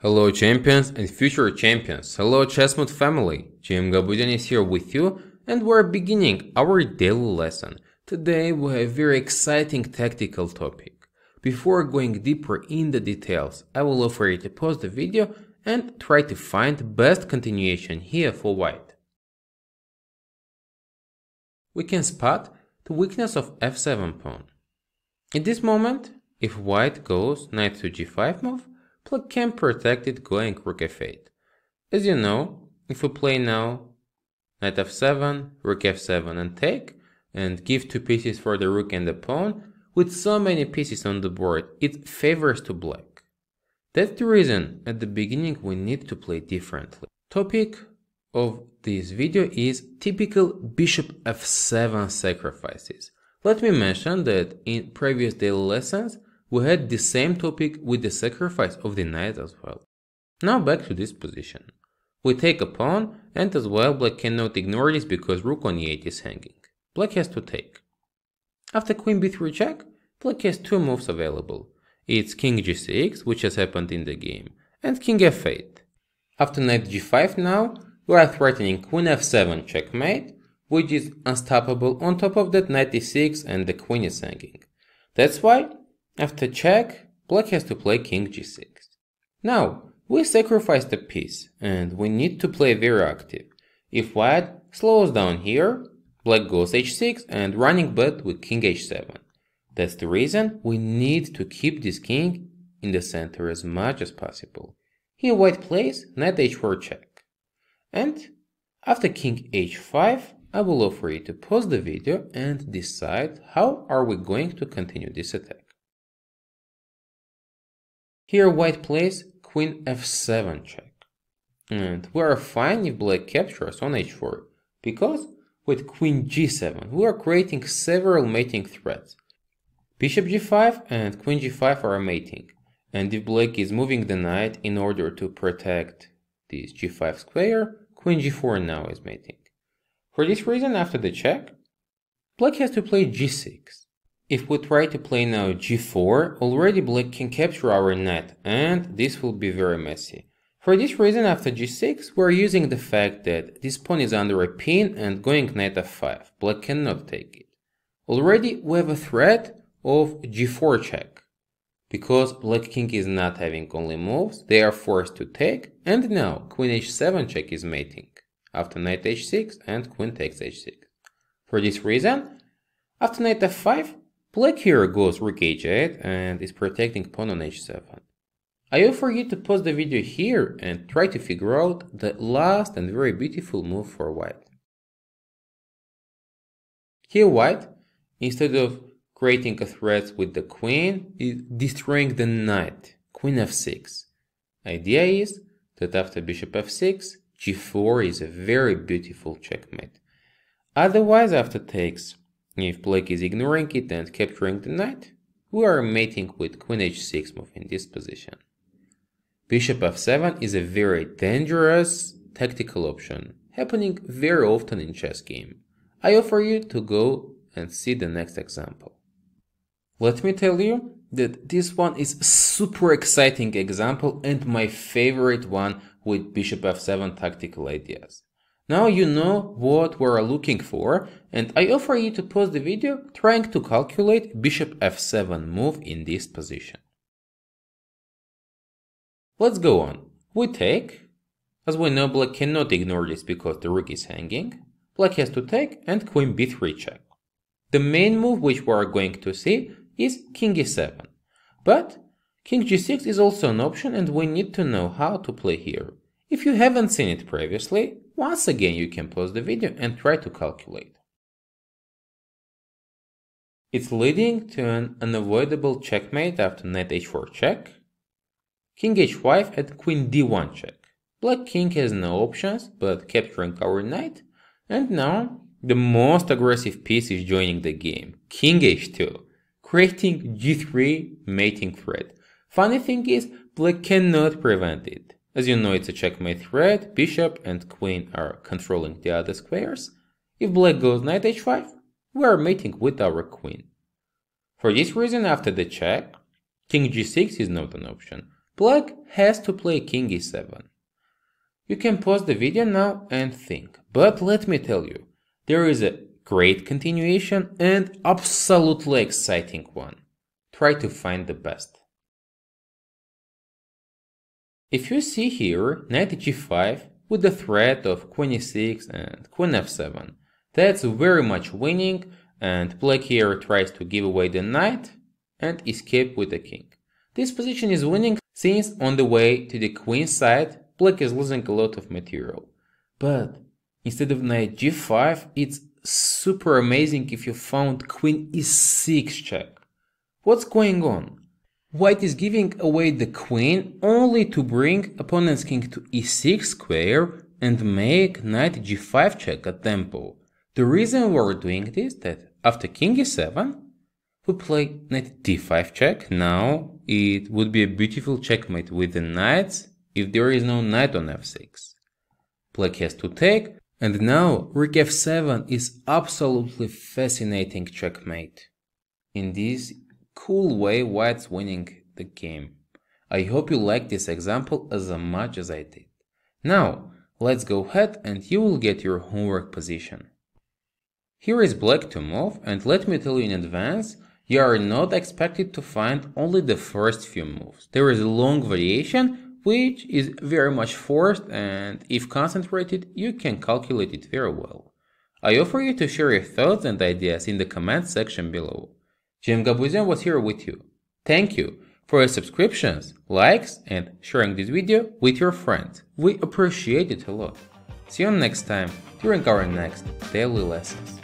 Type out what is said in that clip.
Hello champions and future champions, hello ChessMood family, GM Gabuzyan is here with you and we're beginning our daily lesson. Today we have a very exciting tactical topic. Before going deeper in the details, I will offer you to pause the video and try to find the best continuation here for white. We can spot the weakness of f7 pawn. At this moment, if white goes knight to g5 move, Black can protect it going rook f8. As you know, if we play now knight f7, rook f7 and take, and give two pieces for the rook and the pawn, with so many pieces on the board, it favors to black. That's the reason at the beginning we need to play differently. Topic of this video is typical bishop f7 sacrifices. Let me mention that in previous daily lessons we had the same topic with the sacrifice of the knight as well. Now back to this position. We take a pawn, and as well black cannot ignore this because rook on e8 is hanging. Black has to take. After queen b3 check, black has two moves available. It's king g6, which has happened in the game, and king f8. After knight g5 now, we are threatening queen f7 checkmate, which is unstoppable on top of that knight e6 and the queen is hanging. That's why after check, black has to play king g6. Now, we sacrificed a piece, and we need to play very active. If white slows down here, black goes h6 and running bet with king h7. That's the reason we need to keep this king in the center as much as possible. Here white plays knight h4 check. And after king h5, I will offer you to pause the video and decide how are we going to continue this attack. Here white plays queen f7 check. And we are fine if black captures on h4, because with queen g7 we are creating several mating threats. Bishop g5 and queen g5 are mating, and if black is moving the knight in order to protect this g5 square, queen g4 now is mating. For this reason, after the check, black has to play g6. If we try to play now g4, already black can capture our knight, and this will be very messy. For this reason, after g6, we're using the fact that this pawn is under a pin and going knight f5. Black cannot take it. Already we have a threat of g4 check. Because black king is not having only moves, they are forced to take, and now queen h7 check is mating, after knight h6 and queen takes h6. For this reason, after knight f5, Black here goes rook h8 and is protecting pawn on h7. I offer you to pause the video here and try to figure out the last and very beautiful move for white. Here white, instead of creating a threat with the queen, is destroying the knight, queen f6. Idea is that after bishop f6, g4 is a very beautiful checkmate. Otherwise, after takes, if black is ignoring it and capturing the knight, we are mating with queen h6 move in this position. Bishop f7 is a very dangerous tactical option, happening very often in chess game. I offer you to go and see the next example. Let me tell you that this one is super exciting example and my favorite one with bishop f7 tactical ideas. Now you know what we're looking for and I offer you to pause the video trying to calculate bishop f7 move in this position. Let's go on. We take, as we know black cannot ignore this because the rook is hanging, black has to take and queen b3 check. The main move which we are going to see is king e7, but king g6 is also an option and we need to know how to play here. If you haven't seen it previously, once again you can pause the video and try to calculate. It's leading to an unavoidable checkmate after knight h4 check, king h5 and queen d1 check. Black king has no options but capturing our knight, and now the most aggressive piece is joining the game, king h2, creating g3 mating threat. Funny thing is, black cannot prevent it. As you know, it's a checkmate threat, bishop and queen are controlling the other squares. If black goes knight h5, we are mating with our queen. For this reason, after the check, king g6 is not an option. black has to play king e7. You can pause the video now and think, but let me tell you, there is a great continuation and absolutely exciting one. Try to find the best. If you see here knight g5 with the threat of queen e6 and queen f7, that's very much winning and black here tries to give away the knight and escape with the king. This position is winning since on the way to the queen side black is losing a lot of material. But instead of knight g5 it's super amazing if you found queen e6 check. What's going on? White is giving away the queen only to bring opponent's king to e6 square and make knight g5 check at tempo. The reason we're doing this is that after king e7, we play knight d5 check. Now it would be a beautiful checkmate with the knights if there is no knight on f6. Black has to take, and now rook f7 is absolutely fascinating checkmate. In this cool way, white's winning the game. I hope you liked this example as much as I did. Now, let's go ahead and you will get your homework position. Here is black to move and let me tell you in advance, you are not expected to find only the first few moves. There is a long variation which is very much forced and if concentrated you can calculate it very well. I offer you to share your thoughts and ideas in the comment section below. GM Gabuzyan was here with you. Thank you for your subscriptions, likes and sharing this video with your friends. We appreciate it a lot. See you next time during our next daily lessons.